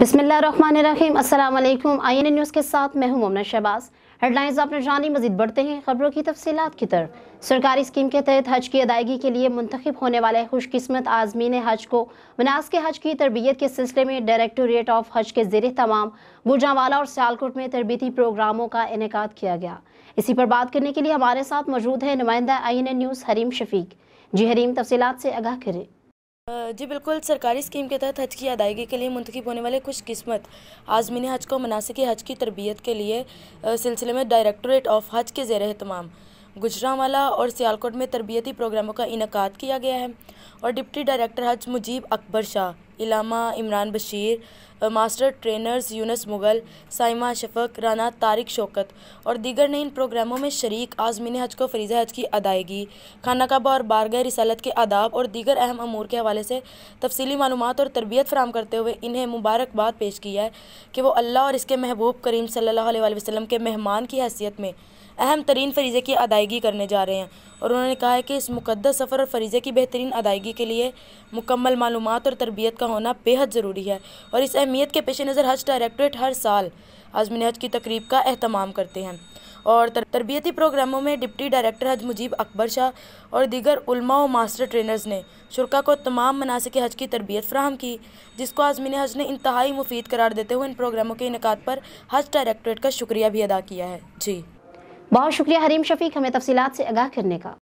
अस्सलाम वालेकुम I news के साथ मैं हूँ मोमना शहबाज। हेडलाइंस आपने जानी, मजीद बढ़ते हैं खबरों की तफसीलात की तरफ़। सरकारी स्कीम के तहत हज की अदायगी के लिए मुंतखब होने वाले खुशकिस्मत आजमीन हज को मनास के हज की तरबियत के सिलसिले में डायरेक्टोरेट ऑफ़ हज के जेर तमाम गुजावाला और सियालकोट में तरबती प्रोग्रामों का इनका किया गया। इसी पर बात करने के लिए हमारे साथ मौजूद है नुमाइंदा I N news Hareem Shafiq. जी हरीम, तफसीलात से आगाह करें। जी बिल्कुल, सरकारी स्कीम के तहत हज की अदायगी के लिए मुंतखब होने वाले खुश किस्मत, आजमीन हज को मनासिक हज की तरबियत के लिए सिलसिले में डायरेक्टोरेट ऑफ़ हज के जेर तमाम गुजरावाला और सियालकोट में तरबियती प्रोग्रामों का इनका किया गया है और डिप्टी डायरेक्टर हज मुजीब अकबर शाह। इलामा इमरान बशीर, मास्टर ट्रेनर्स यूनस मुग़ल, साइमा शफक, राना तारिक शौकत और दीगर ने इन प्रोग्रामों में शरीक आज़मीन हज को फरीज़ा हज की अदायगी। खाना कबा और बारगह रिसालत के आदाब और दीगर अहम अमूर के हवाले से तफसीली मालूम और तरबियत फ़राम करते हुए इन्हें मुबारकबाद पेश की है कि वो अल्लाह और इसके महबूब करीम सल्ला वसलम के मेहमान की हैसियत में अहम तरीन फरीज़े की अदायगी करने जा रहे हैं और उन्होंने कहा है कि इस मुकदस सफ़र और फरीज़े की बेहतरीन अदायगी के लिए मुकम्मल मालूम और तरबियत का होना बेहद ज़रूरी है और इस अहमियत के पेश नज़र हज डायरेक्टरेट हर साल आज़मिन हज की तकरीब का अहतमाम करते हैं। और तर, तरबियती प्रोग्रामों में डिप्टी डायरेक्टर हज मुजीब अकबर शाह और दीगर उलमा व मास्टर ट्रेनर्स ने शुरा को तमाम मनासिक हज की तरबियत फ्राहम की जिसको आज़मिन हज ने इंतहाई मुफीद करार देते हुए इन प्रोग्रामों के इनका पर हज डायरेक्टोरेट का शुक्रिया भी अदा किया है। जी। बहुत शुक्रिया हरीम शफीक हमें तफसीत से आगाह करने का।